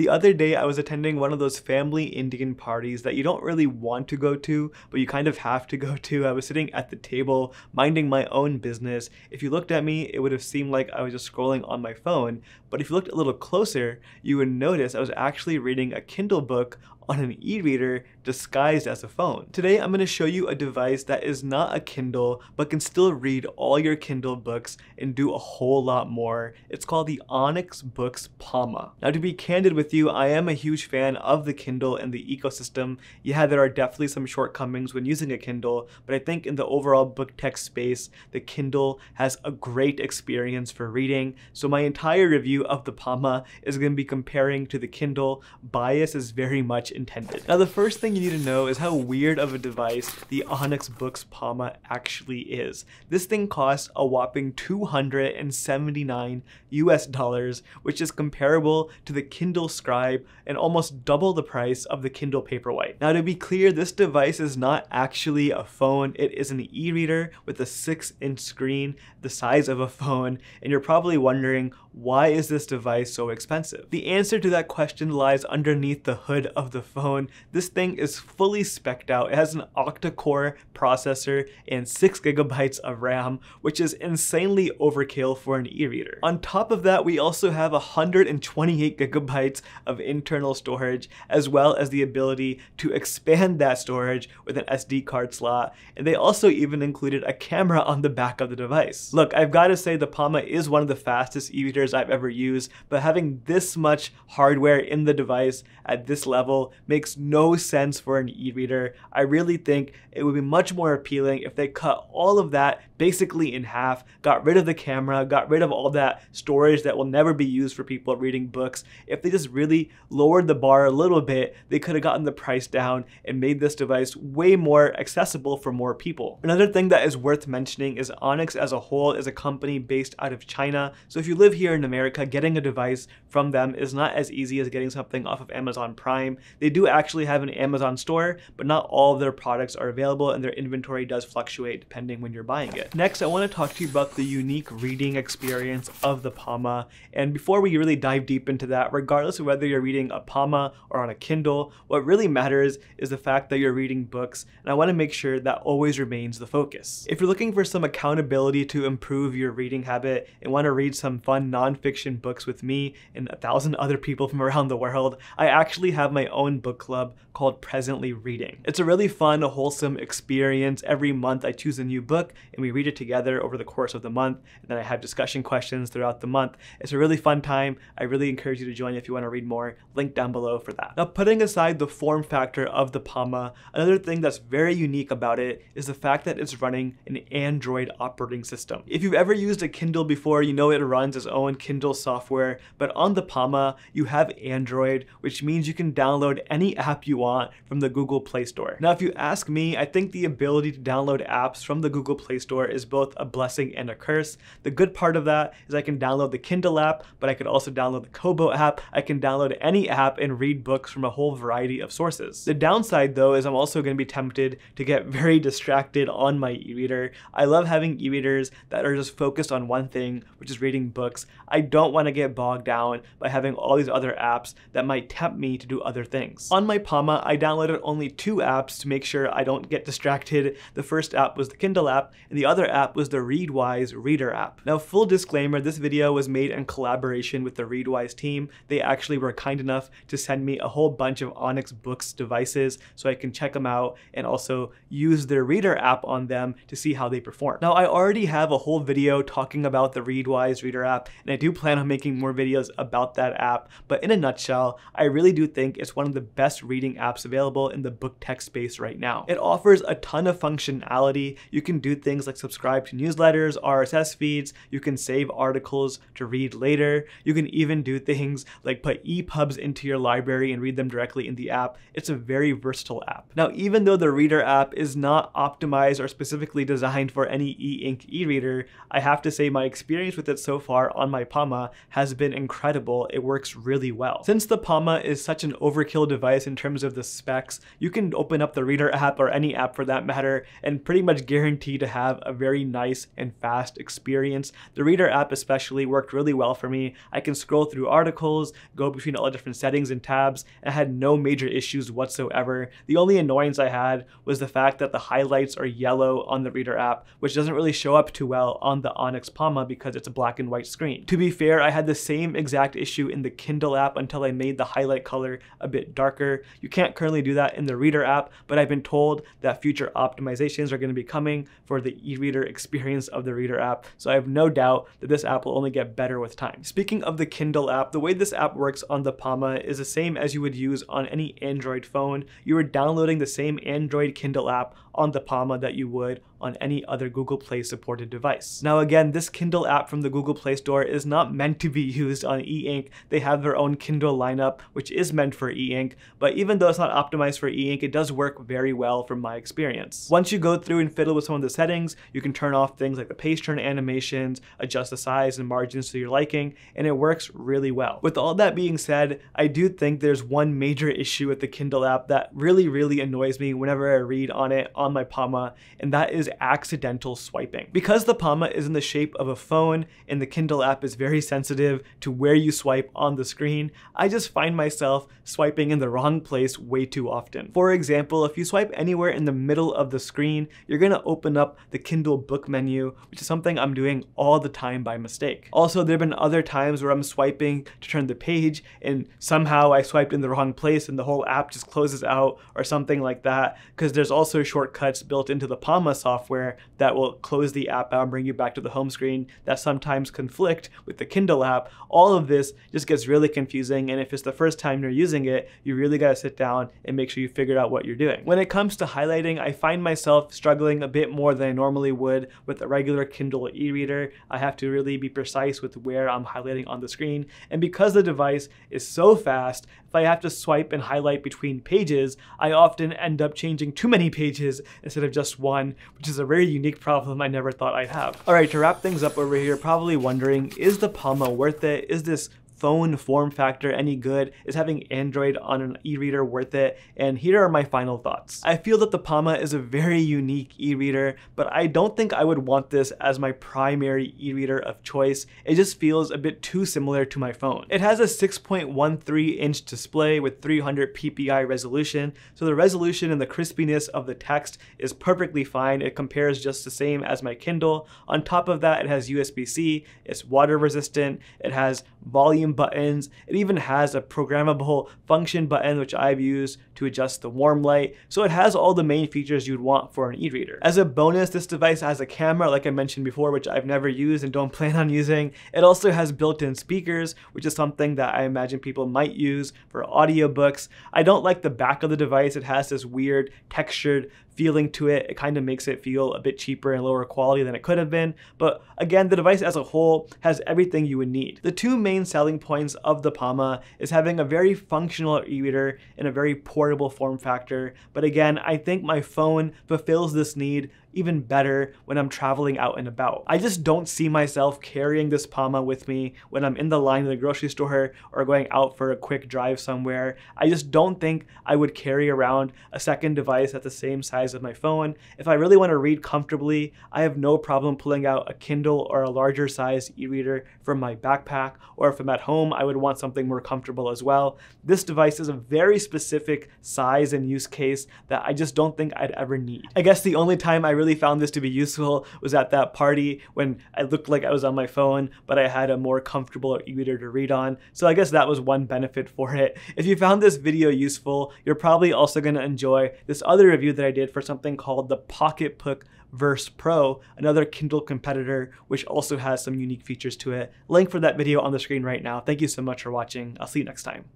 The other day, I was attending one of those family Indian parties that you don't really want to go to, but you kind of have to go to. I was sitting at the table, minding my own business. If you looked at me, it would have seemed like I was just scrolling on my phone. But if you looked a little closer, you would notice I was actually reading a Kindle book on an e-reader disguised as a phone. Today I'm going to show you a device that is not a Kindle but can still read all your Kindle books and do a whole lot more. It's called the Onyx Boox Palma. Now to be candid with you, I am a huge fan of the Kindle and the ecosystem. Yeah, there are definitely some shortcomings when using a Kindle, but I think in the overall book tech space, the Kindle has a great experience for reading. So my entire review of the Palma is going to be comparing to the Kindle. Bias is very much intended. Now the first thing you need to know is how weird of a device the Onyx Boox Palma actually is. This thing costs a whopping 279 US dollars, which is comparable to the Kindle Scribe and almost double the price of the Kindle Paperwhite. Now to be clear, this device is not actually a phone, it is an e-reader with a 6 inch screen the size of a phone, and you're probably wondering why is this device so expensive? The answer to that question lies underneath the hood of the phone. This thing is fully specced out. It has an octa-core processor and 6 gigabytes of RAM, which is insanely overkill for an e-reader. On top of that, we also have 128 gigabytes of internal storage, as well as the ability to expand that storage with an SD card slot. And they also even included a camera on the back of the device. Look, I've got to say the Palma is one of the fastest e-readers I've ever used, but having this much hardware in the device at this level makes no sense for an e-reader. I really think it would be much more appealing if they cut all of that basically in half, got rid of the camera, got rid of all that storage that will never be used for people reading books. If they just really lowered the bar a little bit, they could have gotten the price down and made this device way more accessible for more people. Another thing that is worth mentioning is Onyx as a whole is a company based out of China. So if you live here in America, getting a device from them is not as easy as getting something off of Amazon Prime. They do actually have an Amazon store, but not all of their products are available and their inventory does fluctuate depending when you're buying it. Next, I want to talk to you about the unique reading experience of the Palma. And before we really dive deep into that, regardless of whether you're reading a Palma or on a Kindle, what really matters is the fact that you're reading books. And I want to make sure that always remains the focus. If you're looking for some accountability to improve your reading habit and want to read some fun nonfiction books with me and a thousand other people from around the world, I actually have my own book club called Presently Reading. It's a really fun, wholesome experience. Every month I choose a new book and we read it together over the course of the month. And then I have discussion questions throughout the month. It's a really fun time. I really encourage you to join if you want to read more. Link down below for that. Now, putting aside the form factor of the Palma, another thing that's very unique about it is the fact that it's running an Android operating system. If you've ever used a Kindle before, you know it runs its own Kindle software, but on the Palma, you have Android, which means you can download any app you want from the Google Play Store. Now, if you ask me, I think the ability to download apps from the Google Play Store is both a blessing and a curse. The good part of that is I can download the Kindle app, but I could also download the Kobo app. I can download any app and read books from a whole variety of sources. The downside though is I'm also going to be tempted to get very distracted on my e-reader. I love having e-readers that are just focused on one thing, which is reading books. I don't want to get bogged down by having all these other apps that might tempt me to do other things. On my Palma, I downloaded only two apps to make sure I don't get distracted. The first app was the Kindle app, and the other app was the Readwise Reader app. Now, full disclaimer, this video was made in collaboration with the Readwise team. They actually were kind enough to send me a whole bunch of Onyx Boox devices so I can check them out and also use their Reader app on them to see how they perform. Now, I already have a whole video talking about the Readwise Reader app, and I do plan on making more videos about that app, but in a nutshell, I really do think it's one of the best reading apps available in the book tech space right now. It offers a ton of functionality. You can do things like subscribe to newsletters, RSS feeds, you can save articles to read later, you can even do things like put EPUBs into your library and read them directly in the app. It's a very versatile app. Now, even though the Reader app is not optimized or specifically designed for any e-ink e-reader, I have to say my experience with it so far on my Palma has been incredible. It works really well. Since the Palma is such an overkill device in terms of the specs. You can open up the Reader app or any app for that matter and pretty much guarantee to have a very nice and fast experience. The Reader app especially worked really well for me. I can scroll through articles, go between all the different settings and tabs, and had no major issues whatsoever. The only annoyance I had was the fact that the highlights are yellow on the Reader app, which doesn't really show up too well on the Onyx Palma because it's a black and white screen. To be fair, I had the same exact issue in the Kindle app until I made the highlight color a bit darker. You can't currently do that in the Reader app, but I've been told that future optimizations are going to be coming for the e-reader experience of the Reader app, so I have no doubt that this app will only get better with time. Speaking of the Kindle app, the way this app works on the Palma is the same as you would use on any Android phone. You are downloading the same Android Kindle app on the Palma that you would on any other Google Play supported device. Now again, this Kindle app from the Google Play Store is not meant to be used on e-ink. They have their own Kindle lineup, which is meant for e-ink, but even though it's not optimized for e-ink, it does work very well from my experience. Once you go through and fiddle with some of the settings, you can turn off things like the page turn animations, adjust the size and margins to your liking, and it works really well. With all that being said, I do think there's one major issue with the Kindle app that really, really annoys me whenever I read on it on my Palma, and that is accidental swiping. Because the Palma is in the shape of a phone and the Kindle app is very sensitive to where you swipe on the screen, I just find myself swiping in the wrong place way too often. For example, if you swipe anywhere in the middle of the screen, you're gonna open up the Kindle book menu, which is something I'm doing all the time by mistake. Also, there have been other times where I'm swiping to turn the page and somehow I swiped in the wrong place and the whole app just closes out or something like that because there's also shortcuts built into the Palma software that will close the app out and bring you back to the home screen that sometimes conflict with the Kindle app. All of this just gets really confusing and if it's the first time you're using it, you really gotta sit down and make sure you figure out what you're doing. When it comes to highlighting, I find myself struggling a bit more than I normally would with a regular Kindle e-reader. I have to really be precise with where I'm highlighting on the screen. And because the device is so fast, if I have to swipe and highlight between pages, I often end up changing too many pages instead of just one, which is a very unique problem I never thought I'd have. All right, to wrap things up over here, probably wondering, is the Palma worth it? Is this phone form factor any good? Is having Android on an e-reader worth it? And here are my final thoughts. I feel that the Palma is a very unique e-reader, but I don't think I would want this as my primary e-reader of choice. It just feels a bit too similar to my phone. It has a 6.13 inch display with 300 ppi resolution, so the resolution and the crispiness of the text is perfectly fine. It compares just the same as my Kindle. On top of that, it has USB-C, it's water resistant, it has volume buttons. It even has a programmable function button, which I've used to adjust the warm light. So it has all the main features you'd want for an e-reader. As a bonus, this device has a camera, like I mentioned before, which I've never used and don't plan on using. It also has built-in speakers, which is something that I imagine people might use for audiobooks. I don't like the back of the device. It has this weird textured feeling to it. It kind of makes it feel a bit cheaper and lower quality than it could have been. But again, the device as a whole has everything you would need. The two main selling points of the Palma is having a very functional e-reader in a very portable form factor. But again, I think my phone fulfills this need even better when I'm traveling out and about. I just don't see myself carrying this Palma with me when I'm in the line in the grocery store or going out for a quick drive somewhere. I just don't think I would carry around a second device at the same size as my phone. If I really want to read comfortably, I have no problem pulling out a Kindle or a larger size e-reader from my backpack, or if I'm at home, I would want something more comfortable as well. This device is a very specific size and use case that I just don't think I'd ever need. I guess the only time I really found this to be useful was at that party when I looked like I was on my phone, but I had a more comfortable e-reader to read on. So I guess that was one benefit for it. If you found this video useful, you're probably also going to enjoy this other review that I did for something called the Pocketbook Verse Pro, another Kindle competitor, which also has some unique features to it. Link for that video on the screen right now. Thank you so much for watching. I'll see you next time.